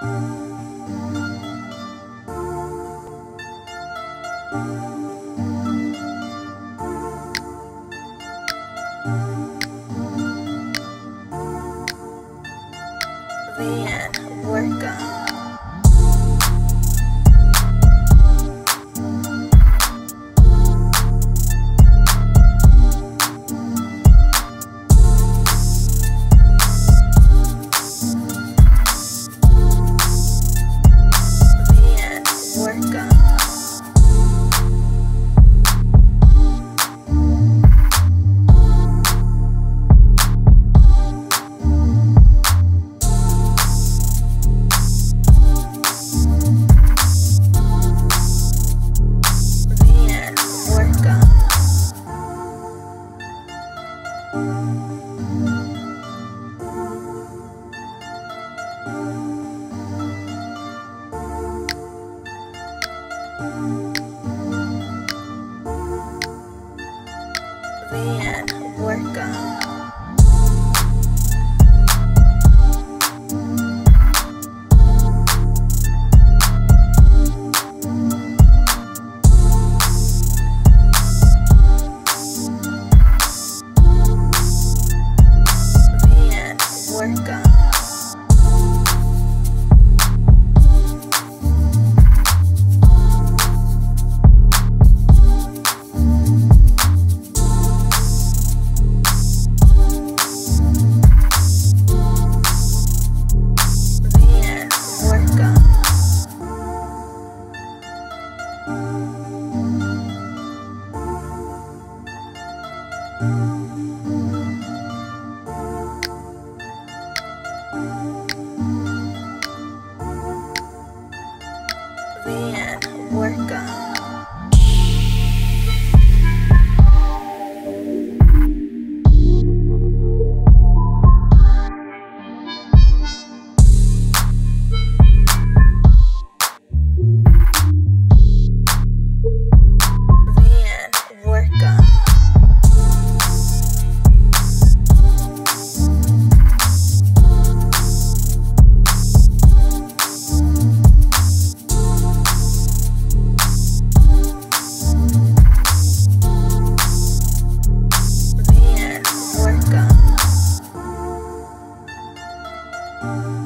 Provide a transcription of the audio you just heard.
Thank you. Man, work on. we work on. man.